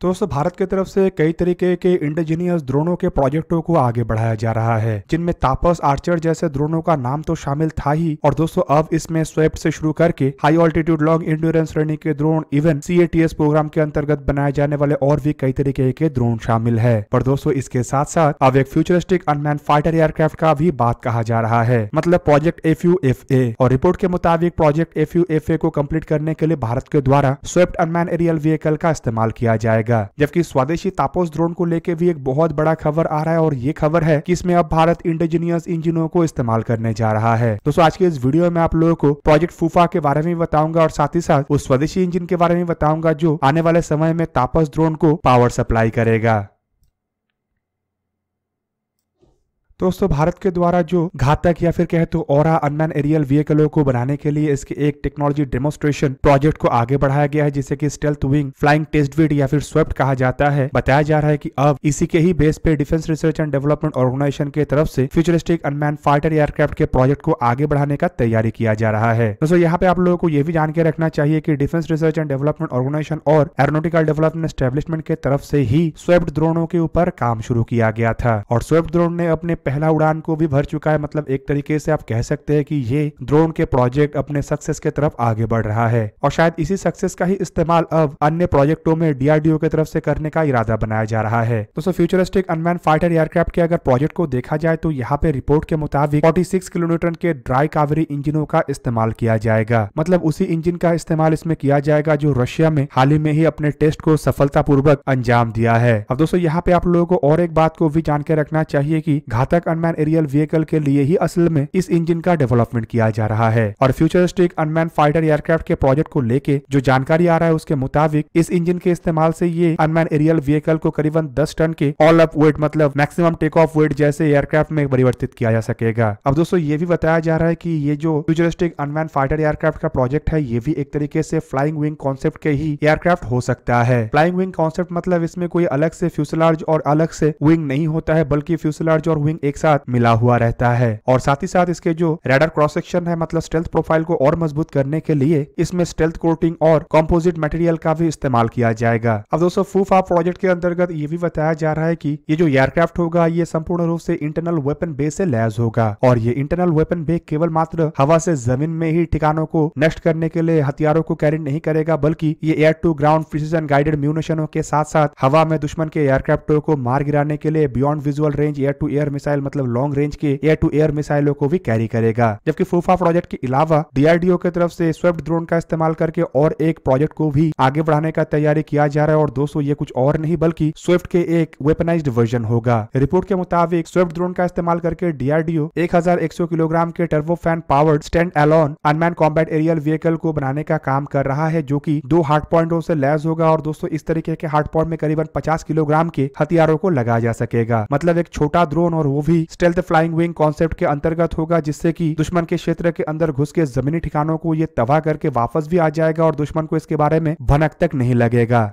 तो दोस्तों, भारत की तरफ़ से कई तरीके के इंडिजीनियस ड्रोनों के प्रोजेक्टों को आगे बढ़ाया जा रहा है, जिनमें तापस आर्चर जैसे ड्रोनों का नाम तो शामिल था ही। और दोस्तों, अब इसमें स्वेप्ट से शुरू करके हाई ऑल्टीट्यूड लॉन्ग इंड्योरेंस श्रेणी के ड्रोन इवन सी प्रोग्राम के अंतर्गत बनाए जाने वाले और भी कई तरीके के ड्रोन शामिल है। पर दोस्तों, इसके साथ साथ अब एक फ्यूचरिस्टिक अनमैन फाइटर एयरक्राफ्ट का भी बात कहा जा रहा है मतलब project F U F A और रिपोर्ट के मुताबिक project F U F A को कंप्लीट करने के लिए भारत के द्वारा स्वेप्ट अनमैन एरियल व्हीकल का इस्तेमाल किया जाएगा। जाएगा। जबकि स्वदेशी तापोस ड्रोन को लेकर भी एक बहुत बड़ा खबर आ रहा है और ये खबर है की इसमें अब भारत इंडिजीनियस इंजिनों को इस्तेमाल करने जा रहा है। दोस्तों, आज के इस वीडियो में आप लोगों को प्रोजेक्ट फूफा के बारे में बताऊँगा और साथ ही साथ उस स्वदेशी इंजिन के बारे में बताऊँगा जो आने वाले समय में तापस ड्रोन को पावर सप्लाई करेगा। दोस्तों, भारत के द्वारा जो घातक या फिर कहे तो और अनमैन एरियल व्हीकलों को बनाने के लिए इसके एक टेक्नोलॉजी डेमोस्ट्रेशन प्रोजेक्ट को आगे बढ़ाया गया है, जिसे कि stealth wing flying test bed या फिर स्वेप्ट कहा जाता है। बताया जा रहा है कि अब इसी के ही बेस पे defence research and development organisation के तरफ़ से फ्यूचरिस्टिक अनमैन फाइटर एयरक्राफ्ट के प्रोजेक्ट को आगे बढ़ाने का तैयारी किया जा रहा है। दोस्तों, यहाँ पे आप लोगों को यह भी जान के रखना चाहिए कि defence research and development organisation और एरोनोटिकल डेवलपमेंट स्टेब्लिशमेंट के तरफ़ से ही स्वेप्ट ड्रोनों के ऊपर काम शुरू किया गया था और स्वेप्ट ड्रोन ने अपने पहला उड़ान को भी भर चुका है। मतलब एक तरीके से आप कह सकते हैं कि ये ड्रोन के प्रोजेक्ट अपने सक्सेस के तरफ़ आगे बढ़ रहा है। और शायद इसी सक्सेस का ही इस्तेमाल अब अन्य प्रोजेक्टों में डीआरडीओ की तरफ़ से करने का इरादा बनाया जा रहा है। दोस्तों फ्यूचरिस्टिक अनमैन फाइटर एयरक्राफ्ट के अगर प्रोजेक्ट को देखा जाए तो यहाँ पे रिपोर्ट के मुताबिक 46 किलोमीटर के ड्राई कावेरी इंजनों का इस्तेमाल किया जाएगा। मतलब उसी इंजन का इस्तेमाल इसमें किया जाएगा जो रशिया में हाल ही में ही अपने टेस्ट को सफलतापूर्वक अंजाम दिया है। अब दोस्तों यहाँ पे आप लोगों को और एक बात को भी जान के रखना चाहिए कि घातक अनमैन एरियल व्हीकल के लिए ही असल में इस इंजन का डेवलपमेंट किया जा रहा है। और फ्यूचरिस्टिक अनमैन फाइटर एयरक्राफ्ट के प्रोजेक्ट को लेके जो जानकारी आ रहा है उसके मुताबिक इस इंजन के इस्तेमाल से ये अनमैन एरियल व्हीकल को करीबन 10 टन के ऑल अप वेट मतलब मैक्सिमम टेक ऑफ़ वेट जैसे एयरक्राफ्ट में परिवर्तित किया जा सकेगा। अब दोस्तों ये भी बताया जा रहा है की ये जो फ्यूचरिस्टिक अनमैन फाइटर एयरक्राफ्ट का प्रोजेक्ट है ये भी एक तरीके से फ्लाइंग विंग कॉन्सेप्ट के ही एयरक्राफ्ट हो सकता है। फ्लाइंग विंग कॉन्सेप्ट मतलब इसमें कोई अलग से फ्यूसलार्ज और अलग से विंग नहीं होता है, बल्कि फ्यूसलार्ज और विंग एक साथ मिला हुआ रहता है और साथ ही साथ इसके जो रेडर क्रॉस सेक्शन है मतलब स्टेल्थ प्रोफ़ाइल को और मज़बूत करने के लिए इसमें स्टेल्थ कोटिंग और कॉम्पोजिट मटेरियल का भी इस्तेमाल किया जाएगा। अब दोस्तों फूफा प्रोजेक्ट के अंतर्गत ये भी बताया जा रहा है कि ये जो एयरक्राफ्ट होगा, ये संपूर्ण रूप से इंटरनल वेपन बेस से लैस होगा और ये इंटरनल वेपन बे केवल मात्र हवा से ज़मीन में ही ठिकानों को नष्ट करने के लिए हथियारों को कैरी नहीं करेगा, बल्कि ये air to ground precision guided म्यूनिशनों के साथ साथ हवा में दुश्मन के एयरक्राफ्टों को मार गिराने के लिए beyond visual range air to air missile मतलब लॉन्ग रेंज के एयर टू एयर मिसाइलों को भी कैरी करेगा। जबकि फूफा प्रोजेक्ट के अलावा डीआरडीओ की तरफ़ से स्विफ्ट ड्रोन का इस्तेमाल करके और एक प्रोजेक्ट को भी आगे बढ़ाने का तैयारी किया जा रहा है। और दोस्तों, ये कुछ और नहीं, बल्कि स्विफ्ट के एक वेपनाइज्ड वर्जन होगा। रिपोर्ट के मुताबिक स्विफ्ट ड्रोन का इस्तेमाल करके डीआरडीओ 1100 किलोग्राम के turbofan powered standalone unmanned combat aerial vehicle को बनाने का काम कर रहा है, जो की दो हार्ड पॉइंटों से लैस होगा। और दोस्तों, इस तरीके के हार्ड पॉइंट में करीबन 50 किलोग्राम के हथियारों को लगाया जा सकेगा। मतलब एक छोटा ड्रोन और वो भी स्टेल्थ फ्लाइंग विंग कॉन्सेप्ट के अंतर्गत होगा, जिससे कि दुश्मन के क्षेत्र के अंदर घुस के जमीनी ठिकानों को ये तबाह करके वापस भी आ जाएगा और दुश्मन को इसके बारे में भनक तक नहीं लगेगा।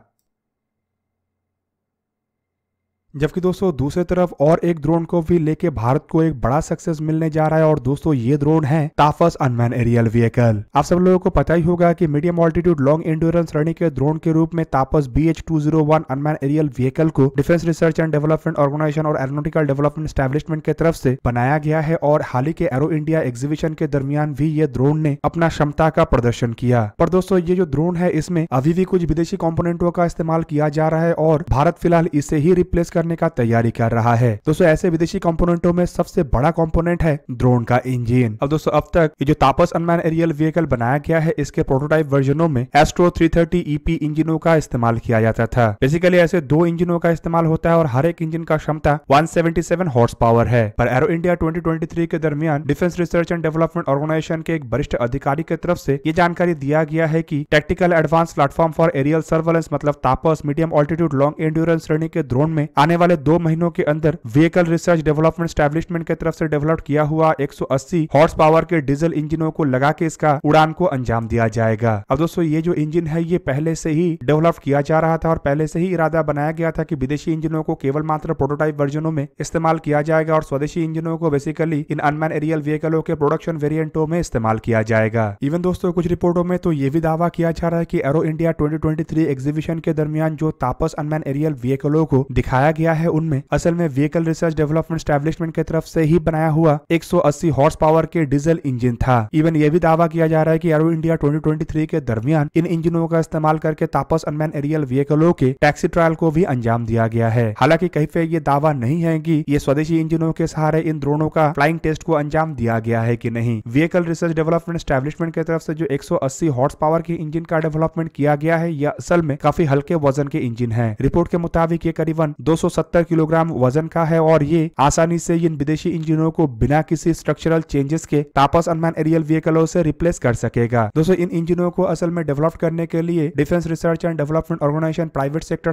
जबकि दोस्तों, दूसरी तरफ़ और एक ड्रोन को भी लेके भारत को एक बड़ा सक्सेस मिलने जा रहा है और दोस्तों, ये ड्रोन है ताफस अनमैन एरियल व्हीकल आप सब लोगों को पता ही होगा कि मीडियम ऑल्टीट्यूड लॉन्ग एंड्योरेंस श्रेणी के ड्रोन के रूप में Tapas B H two zero one unmanned aerial vehicle को defence research and development organisation और एरोनोटिकल डेवलपमेंट स्टैब्लिशमेंट की तरफ़ से बनाया गया है और हाल ही के एरो इंडिया एग्जीबिशन के दरमियान भी ये ड्रोन ने अपना क्षमता का प्रदर्शन किया। पर दोस्तों, ये जो ड्रोन है, इसमें अभी भी कुछ विदेशी कॉम्पोनेंटों का इस्तेमाल किया जा रहा है और भारत फ़िलहाल इसे ही रिप्लेस करने का तैयारी कर रहा है। दोस्तों, ऐसे विदेशी कंपोनेंटों में सबसे बड़ा कंपोनेंट है ड्रोन का इंजन। अब दोस्तों, अब तक ये जो तापस अनमैन एरियल व्हीकल बनाया गया है, इसके प्रोटोटाइप वर्जनों में एस्ट्रो 330 ईपी इंजनों का इस्तेमाल किया जाता था। बेसिकली ऐसे दो इंजनों का इस्तेमाल होता है और हर एक इंजन का क्षमता 177 हॉर्स पावर है। पर एरो इंडिया 2023 के दरमियान defence research and development organisation के एक वरिष्ठ अधिकारी की तरफ़ से ये जानकारी दिया गया है कि tactical advance platform for aerial surveillance मतलब Tapas medium altitude long endurance श्रेणी के ड्रोन में आने वाले दो महीनों के अंदर व्हीकल रिसर्च डेवलपमेंट स्टैब्लिशमेंट की तरफ़ से डेवलप किया हुआ 180 हॉर्स पावर के डीजल इंजनों को लगा के इसका उड़ान को अंजाम दिया जाएगा। अब दोस्तों, ये जो इंजन है, ये पहले से ही डेवलप किया जा रहा था और पहले से ही इरादा बनाया गया था की विदेशी इंजनों को केवल मात्र प्रोटोटाइप वर्जनों में इस्तेमाल किया जाएगा और स्वदेशी इंजनों को बेसिकली इन अनमैन एरियल व्हीकलों के प्रोडक्शन वेरियंटों में इस्तेमाल किया जाएगा। इवन दोस्तों, कुछ रिपोर्टों में तो ये भी दावा किया जा रहा है की एरो इंडिया 2023 एग्जीबिशन के दरमियान जो तापस अनमैन एरियल व्हीकलों को दिखाया गया है उनमें। असल में व्हीकल रिसर्च डेवलपमेंट स्टैब्लिशमेंट की तरफ़ से ही बनाया हुआ 180 हॉर्स पावर के डीजल इंजन था। इवन ये भी दावा किया जा रहा है कि एरो इंडिया 2023 के दरमियान इन इंजनों का इस्तेमाल करके तापस अनमैन एरियल व्हीकलों के टैक्सी ट्रायल को भी अंजाम दिया गया है। हालाँकि कहीं पे ये दावा नहीं है कि ये स्वदेशी इंजनों के सहारे इन ड्रोनों का फ्लाइंग टेस्ट को अंजाम दिया गया है कि नहीं। व्हीकल रिसर्च डेवलपमेंट स्टैब्लिशमेंट की तरफ़ से जो 180 हॉर्स पावर के इंजन का डेवलपमेंट किया गया है, यह असल में काफ़ी हल्के वज़न के इंजन है। रिपोर्ट के मुताबिक ये करीबन 270 किलोग्राम वज़न का है और ये आसानी से इन विदेशी इंजनों को बिना किसी स्ट्रक्चरल चेंजेस के तापस अनमैन एरियल व्हीकलों से रिप्लेस कर सकेगा। दोस्तों, इन इंजनों को असल में डेवलप करने के लिए defence research and development organisation private sector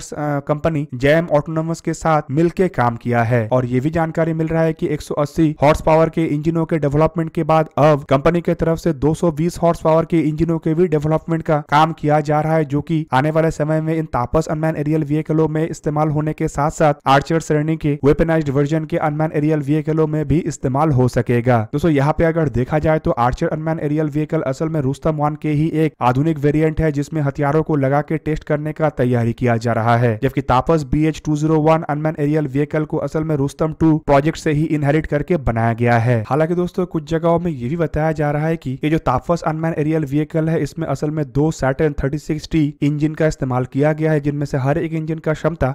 company jam autonomous के साथ मिलकर काम किया है। और ये भी जानकारी मिल रहा है कि 180 हॉर्स पावर के इंजनों के डेवलपमेंट के बाद अब कंपनी के तरफ़ से 220 हॉर्स पावर के इंजनों के भी डेवलपमेंट का काम किया जा रहा है, जो कि आने वाले समय में इन तापस अनमैन एरियल व्हीकलों में इस्तेमाल होने के साथ साथ आर्चर श्रेणी के वेपनाइज्ड वर्जन के अनमैन एरियल व्हीकलों में भी इस्तेमाल हो सकेगा। दोस्तों, यहाँ पे अगर देखा जाए तो आर्चर अनमैन एरियल व्हीकल असल में रुस्तम वन के ही एक आधुनिक वेरिएंट है, जिसमें हथियारों को लगा के टेस्ट करने का तैयारी किया जा रहा है। जबकि Tapas B H two zero one unmanned aerial vehicle को असल में रुस्तम टू प्रोजेक्ट से ही इनहेरिट करके बनाया गया है। हालाँकि दोस्तों, कुछ जगहों में ये भी बताया जा रहा है कि ये जो तापस अनमैन एरियल व्हीकल है, इसमें असल में दो सैटर्न थर्टी इंजन का इस्तेमाल किया गया है, जिनमें से हर एक इंजन का क्षमता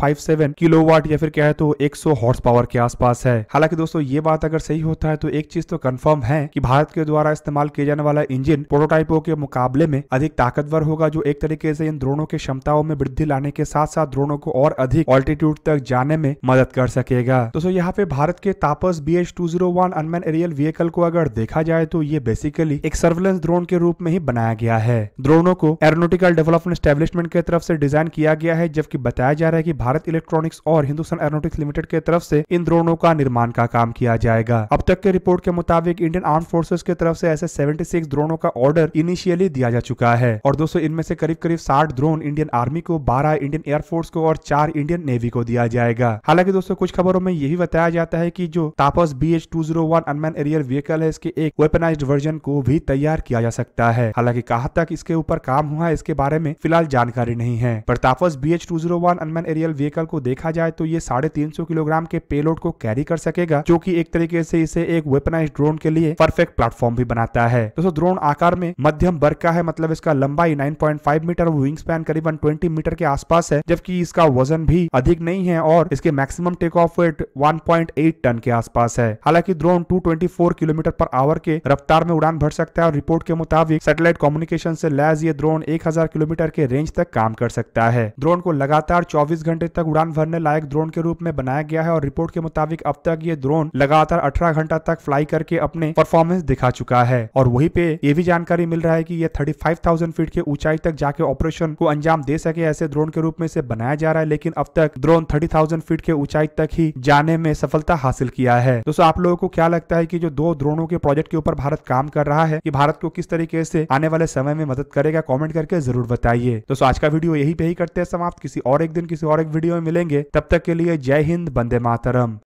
74.57 किलोवाट या फिर क्या है तो 100 हॉर्स पावर के आसपास है। हालाँकि दोस्तों, ये बात अगर सही होता है तो एक चीज़ तो कंफर्म है कि भारत के द्वारा इस्तेमाल किए जाने वाला इंजन प्रोटोटाइपों के मुकाबले में अधिक ताकतवर होगा, जो एक तरीके से इन ड्रोनों की क्षमताओं में वृद्धि लाने के साथ साथ ड्रोनों को और अधिक ऑल्टीट्यूड तक जाने में मदद कर सकेगा। दोस्तों, यहाँ पे भारत के Tapas B H two zero one unmanned aerial vehicle को अगर देखा जाए तो ये बेसिकली एक सर्वेलेंस ड्रोन के रूप में ही बनाया गया है। ड्रोनों को एरोनोटिकल डेवलपमेंट स्टेब्लिशमेंट की तरफ़ से डिज़ाइन किया गया है, जबकि बताया जा रहा है कि भारत इलेक्ट्रॉनिक्स और हिंदुस्तान एरोनोटिक्स लिमिटेड के तरफ़ से इन ड्रोनों का निर्माण का काम किया जाएगा। अब तक के रिपोर्ट के मुताबिक इंडियन आर्म फोर्सेस की तरफ़ से ऐसे 76 ड्रोनों का ऑर्डर इनिशियली दिया जा चुका है। और दोस्तों, इनमें से करीब करीब 60 ड्रोन इंडियन आर्मी को 12 इंडियन एयरफोर्स को और चार इंडियन नेवी को दिया जाएगा। हालाँकि दोस्तों, कुछ खबरों में यही बताया जाता है की जो Tapas B H two zero one unmanned aerial vehicle है, इसके एक वेपनाइज्ड वर्जन को भी तैयार किया जा सकता है। हालाँकि कहा तक इसके ऊपर काम हुआ है, इसके बारे में फ़िलहाल जानकारी नहीं है। पर Tapas B H two zero one unmanned aerial vehicle को देखा जाए तो ये साढ़े तीन सौ किलोग्राम के पेलोड को कैरी कर सकेगा, जो कि एक तरीके से इसे एक वेपनाइज ड्रोन के लिए परफेक्ट प्लेटफॉर्म भी बनाता है। दोस्तों ड्रोन आकार में मध्यम वर्ग का है मतलब इसका लंबाई 9.5 मीटर और विंग स्पैन करीबन 20 मीटर के आसपास है, जबकि इसका वज़न भी अधिक नहीं है, और इसके maximum take off weight 1.8 ton के आसपास है। हालाँकि ड्रोन 224 किलोमीटर पर आवर के रफ्तार में उड़ान भर सकता है, और रिपोर्ट के मुताबिक सैटेलाइट कम्युनिकेशन से लैस ये ड्रोन 1000 किलोमीटर के रेंज तक काम कर सकता है। ड्रोन को लगातार 24 घंटे तक उड़ान भरने लायक ड्रोन के रूप में बनाया गया है और रिपोर्ट के मुताबिक अब तक ये ड्रोन लगातार 18 घंटा तक फ्लाई करके अपने परफॉर्मेंस दिखा चुका है। और वहीं पे ये भी जानकारी मिल रहा है कि ये 35,000 फीट के ऊंचाई तक जाके ऑपरेशन को अंजाम दे सके ऐसे ड्रोन के रूप में इसे बनाया जा रहा है लेकिन अब तक ड्रोन 30,000 फीट के ऊंचाई तक ही जाने में सफलता हासिल किया है। दोस्तों आप लोगों को क्या लगता है कि जो दो ड्रोनों के प्रोजेक्ट के ऊपर भारत काम कर रहा है कि भारत को किस तरीके से आने वाले समय में मदद करेगा कमेंट करके ज़रूर बताइए। दोस्तों आज का वीडियो यही पे ही करते हैं समाप्त। किसी और एक दिन किसी और वीडियो में मिलेंगे। तब तक के लिए जय हिंद बंदे मातरम।